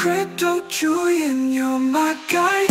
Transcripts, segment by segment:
Crypto Julian, you're my guy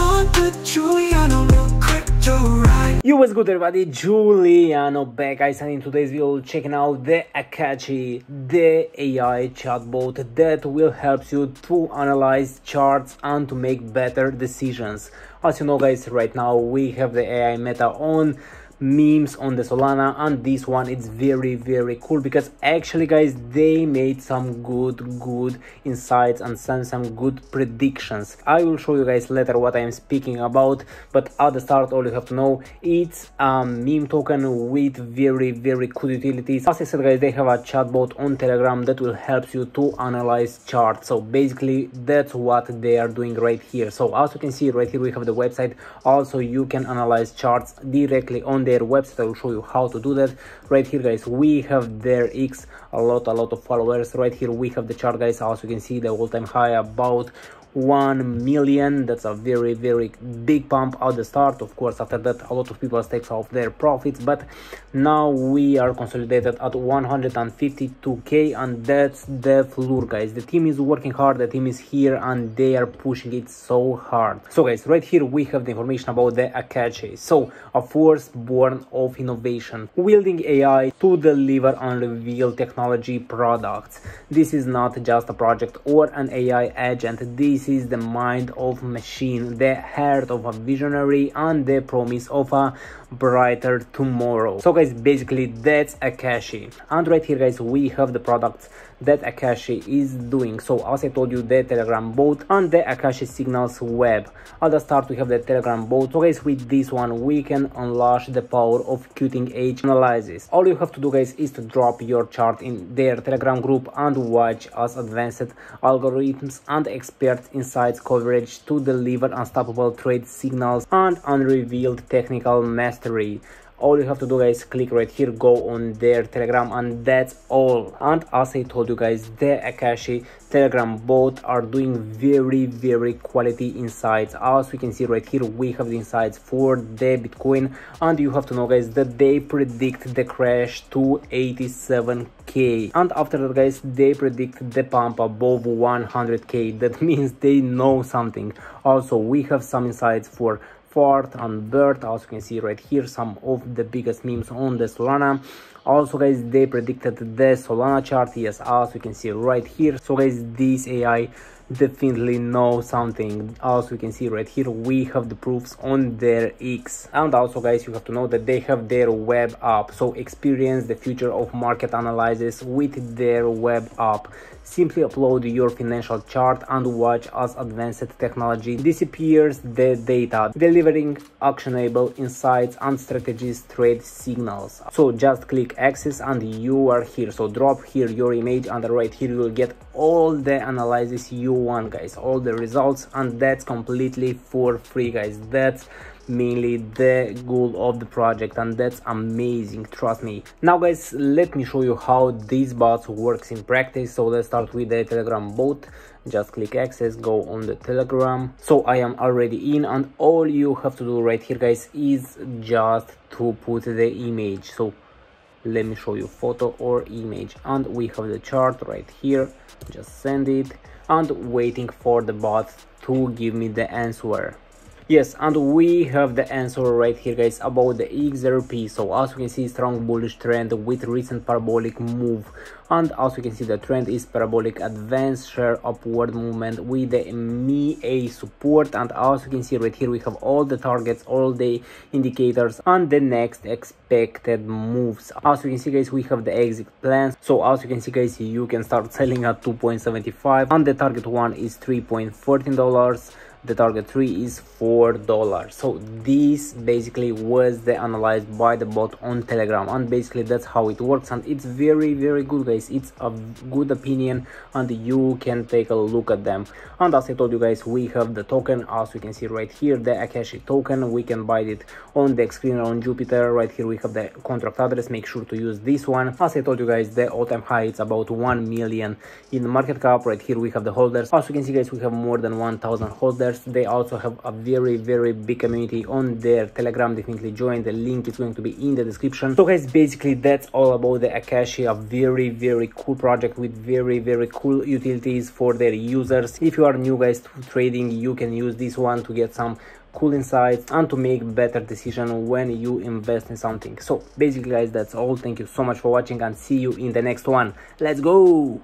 on the Juliano Crypto Ride. Yo, what's good everybody, Juliano back guys and in today's video checking out the Akachi, the AI chatbot that will help you to analyze charts and to make better decisions. As you know guys, right now we have the AI meta on memes on the solana and this one it's very very cool because actually guys they made some good good insights and some some good predictions. I will show you guys later what i am speaking about but at the start all you have to know it's a meme token with very very cool utilities. As i said guys they have a chatbot on telegram that will help you to analyze charts. So basically that's what they are doing right here. So as you can see right here we have the website. Also you can analyze charts directly on their website i will show you how to do that. Right here guys we have their x a lot a lot of followers. Right here we have the chart guys. As you can see the all-time high about 1 million. That's a very very big pump at the start. Of course after that a lot of people takes off their profits but now we are consolidated at 152k and that's the floor guys. The team is working hard. The team is here and they are pushing it so hard. So guys right here we have the information about the akachi so a force born of innovation wielding ai to deliver unrevealed technology products. This is not just a project or an ai agent. This is the mind of machine, the heart of a visionary and the promise of a brighter tomorrow. So guys, basically that's Akachi. And right here guys, we have the products that Akachi is doing. So as I told you, the Telegram bot and the Akachi Signals web. At the start, we have the Telegram bot. So guys, with this one, we can unleash the power of cutting edge analysis. All you have to do guys is to drop your chart in their Telegram group and watch us advanced algorithms and expert insights coverage to deliver unstoppable trade signals and unrevealed technical mastery all you have to do guys click right here go on their telegram and that's all. And as i told you guys the akachi telegram both are doing very very quality insights. As we can see right here we have the insights for the bitcoin. And you have to know guys that they predict the crash to 87k and after that guys they predict the pump above 100k that means they know something. Also we have some insights for Fort and Bird as you can see right here some of the biggest memes on the Solana. Also guys they predicted the Solana chart. Yes as you can see right here. So guys this AI definitely know something. As we can see right here we have the proofs on their x. And also guys you have to know that they have their web app. So experience the future of market analysis with their web app. Simply upload your financial chart and watch as advanced technology disappears the data delivering actionable insights and strategies trade signals. So just click access and you are here. So drop here your image and right here you will get all the analysis you want guys. All the results and that's completely for free guys. That's mainly the goal of the project and that's amazing trust me. Now guys let me show you how these bots works in practice. So let's start with the telegram bot. Just click access go on the telegram. So i am already in and all you have to do right here guys is just to put the image. So let me show you photo or image. And we have the chart right here. Just send it. And waiting for the bot to give me the answer yes and we have the answer right here guys about the xrp so as you can see strong bullish trend with recent parabolic move. And as you can see the trend is parabolic advance share upward movement with the MA support. And as you can see right here we have all the targets all the indicators and the next expected moves. As you can see guys we have the exit plans so as you can see guys you can start selling at 2.75 and the target one is 3.14 dollars the target 3 is four dollars. So this basically was the analyzed by the bot on telegram. And basically that's how it works. And it's very very good guys. It's a good opinion. And you can take a look at them. And as i told you guys we have the token. As you can see right here the akachi token. We can buy it on the screen on jupiter. Right here we have the contract address. Make sure to use this one. As i told you guys the all-time high it's about 1 million in the market cap. Right here we have the holders. As you can see guys we have more than 1000 holders they also have a very very big community on their telegram. Definitely join. The link is going to be in the description. So guys basically that's all about the akachi a very very cool project with very very cool utilities for their users. If you are new guys to trading you can use this one to get some cool insights and to make better decision when you invest in something. So basically guys that's all. Thank you so much for watching and see you in the next one. Let's go